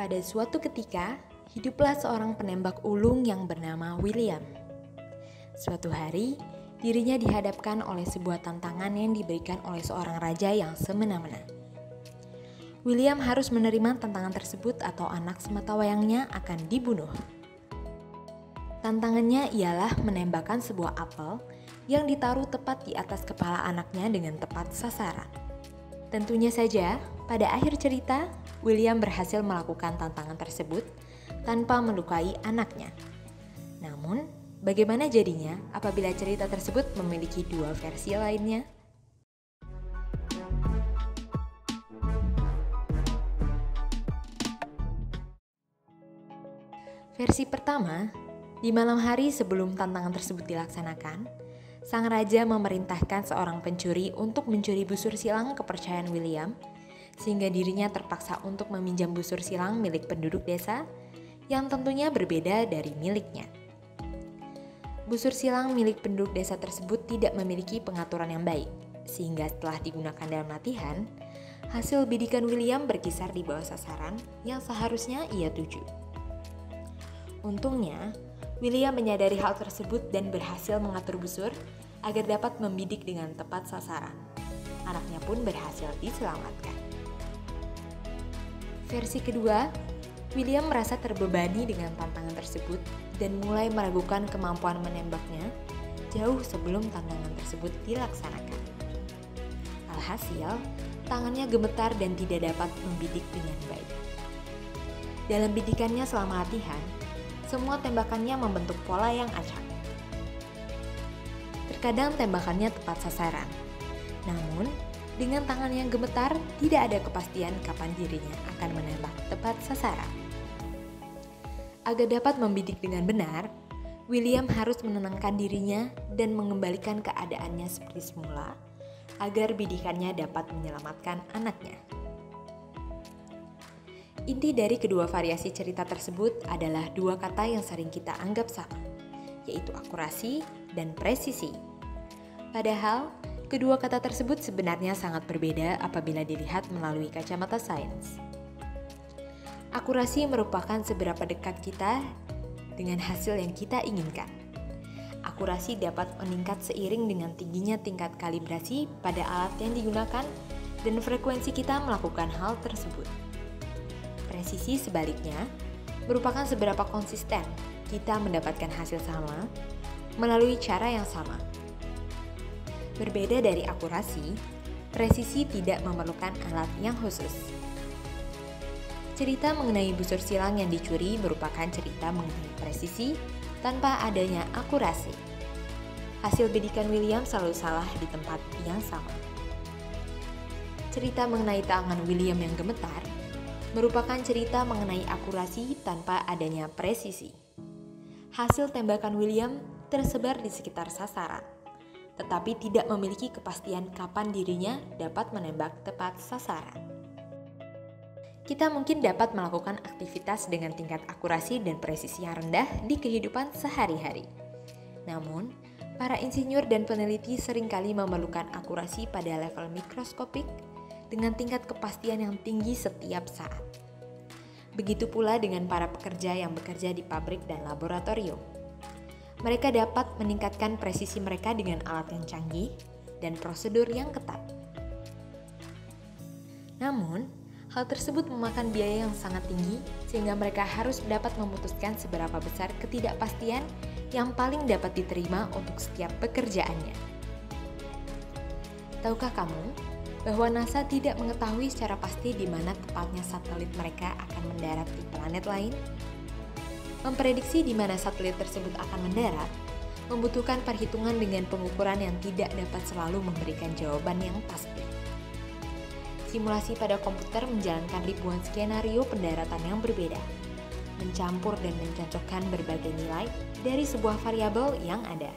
Pada suatu ketika, hiduplah seorang penembak ulung yang bernama William. Suatu hari, dirinya dihadapkan oleh sebuah tantangan yang diberikan oleh seorang raja yang semena-mena. William harus menerima tantangan tersebut atau anak sematawayangnya akan dibunuh. Tantangannya ialah menembakkan sebuah apel yang ditaruh tepat di atas kepala anaknya dengan tepat sasaran. Tentunya saja, pada akhir cerita, William berhasil melakukan tantangan tersebut tanpa melukai anaknya. Namun, bagaimana jadinya apabila cerita tersebut memiliki dua versi lainnya? Versi pertama, di malam hari sebelum tantangan tersebut dilaksanakan, sang raja memerintahkan seorang pencuri untuk mencuri busur silang kepercayaan William, sehingga dirinya terpaksa untuk meminjam busur silang milik penduduk desa yang tentunya berbeda dari miliknya. Busur silang milik penduduk desa tersebut tidak memiliki pengaturan yang baik, sehingga setelah digunakan dalam latihan, hasil bidikan William berkisar di bawah sasaran yang seharusnya ia tuju. Untungnya, William menyadari hal tersebut dan berhasil mengatur busur agar dapat membidik dengan tepat sasaran. Anaknya pun berhasil diselamatkan. Versi kedua, William merasa terbebani dengan tantangan tersebut dan mulai meragukan kemampuan menembaknya jauh sebelum tantangan tersebut dilaksanakan. Alhasil, tangannya gemetar dan tidak dapat membidik dengan baik. Dalam bidikannya selama latihan, semua tembakannya membentuk pola yang acak. Terkadang tembakannya tepat sasaran. Namun, dengan tangan yang gemetar, tidak ada kepastian kapan dirinya akan menembak tepat sasaran. Agar dapat membidik dengan benar, William harus menenangkan dirinya dan mengembalikan keadaannya seperti semula agar bidikannya dapat menyelamatkan anaknya. Inti dari kedua variasi cerita tersebut adalah dua kata yang sering kita anggap sama, yaitu akurasi dan presisi. Padahal, kedua kata tersebut sebenarnya sangat berbeda apabila dilihat melalui kacamata sains. Akurasi merupakan seberapa dekat kita dengan hasil yang kita inginkan. Akurasi dapat meningkat seiring dengan tingginya tingkat kalibrasi pada alat yang digunakan dan frekuensi kita melakukan hal tersebut. Presisi sebaliknya merupakan seberapa konsisten kita mendapatkan hasil sama melalui cara yang sama. Berbeda dari akurasi, presisi tidak memerlukan alat yang khusus. Cerita mengenai busur silang yang dicuri merupakan cerita mengenai presisi tanpa adanya akurasi. Hasil bidikan William selalu salah di tempat yang sama. Cerita mengenai tangan William yang gemetar merupakan cerita mengenai akurasi tanpa adanya presisi. Hasil tembakan William tersebar di sekitar sasaran, tetapi tidak memiliki kepastian kapan dirinya dapat menembak tepat sasaran. Kita mungkin dapat melakukan aktivitas dengan tingkat akurasi dan presisi yang rendah di kehidupan sehari-hari. Namun, para insinyur dan peneliti sering kali memerlukan akurasi pada level mikroskopik dengan tingkat kepastian yang tinggi setiap saat. Begitu pula dengan para pekerja yang bekerja di pabrik dan laboratorium. Mereka dapat meningkatkan presisi mereka dengan alat yang canggih dan prosedur yang ketat. Namun, hal tersebut memakan biaya yang sangat tinggi sehingga mereka harus dapat memutuskan seberapa besar ketidakpastian yang paling dapat diterima untuk setiap pekerjaannya. Tahukah kamu bahwa NASA tidak mengetahui secara pasti di mana tepatnya satelit mereka akan mendarat di planet lain. Memprediksi di mana satelit tersebut akan mendarat membutuhkan perhitungan dengan pengukuran yang tidak dapat selalu memberikan jawaban yang pasti. Simulasi pada komputer menjalankan ribuan skenario pendaratan yang berbeda, mencampur dan mencocokkan berbagai nilai dari sebuah variabel yang ada.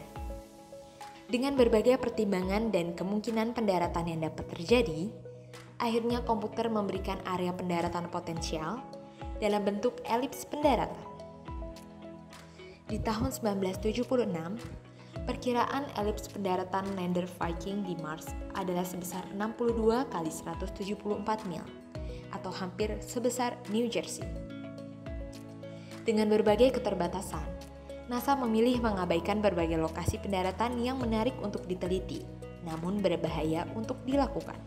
Dengan berbagai pertimbangan dan kemungkinan pendaratan yang dapat terjadi, akhirnya komputer memberikan area pendaratan potensial dalam bentuk elips pendaratan. Di tahun 1976, perkiraan elips pendaratan lander Viking di Mars adalah sebesar 62 kali 174 mil atau hampir sebesar New Jersey. Dengan berbagai keterbatasan, NASA memilih mengabaikan berbagai lokasi pendaratan yang menarik untuk diteliti, namun berbahaya untuk dilakukan.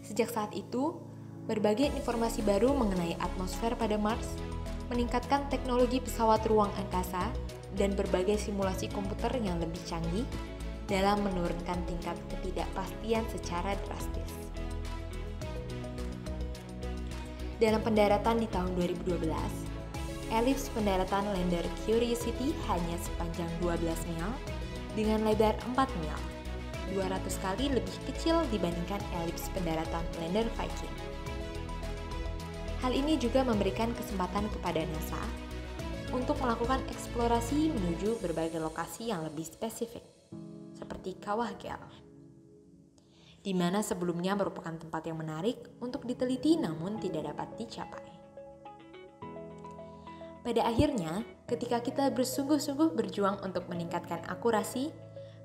Sejak saat itu, berbagai informasi baru mengenai atmosfer pada Mars meningkatkan teknologi pesawat ruang angkasa dan berbagai simulasi komputer yang lebih canggih dalam menurunkan tingkat ketidakpastian secara drastis. Dalam pendaratan di tahun 2012, Elips pendaratan lander Curiosity hanya sepanjang 12 mil dengan lebar 4 mil, 200 kali lebih kecil dibandingkan elips pendaratan lander Viking. Hal ini juga memberikan kesempatan kepada NASA untuk melakukan eksplorasi menuju berbagai lokasi yang lebih spesifik, seperti Kawah Gel, di mana sebelumnya merupakan tempat yang menarik untuk diteliti namun tidak dapat dicapai. Pada akhirnya, ketika kita bersungguh-sungguh berjuang untuk meningkatkan akurasi,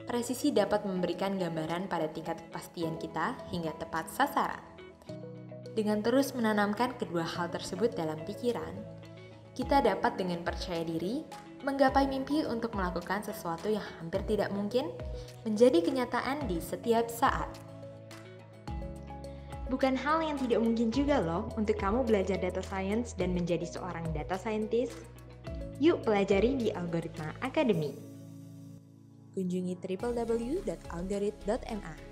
presisi dapat memberikan gambaran pada tingkat kepastian kita hingga tepat sasaran. Dengan terus menanamkan kedua hal tersebut dalam pikiran, kita dapat dengan percaya diri menggapai mimpi untuk melakukan sesuatu yang hampir tidak mungkin menjadi kenyataan di setiap saat. Bukan hal yang tidak mungkin juga loh untuk kamu belajar data science dan menjadi seorang data scientist. Yuk pelajari di Algoritma Academy. Kunjungi www.algorit.ma.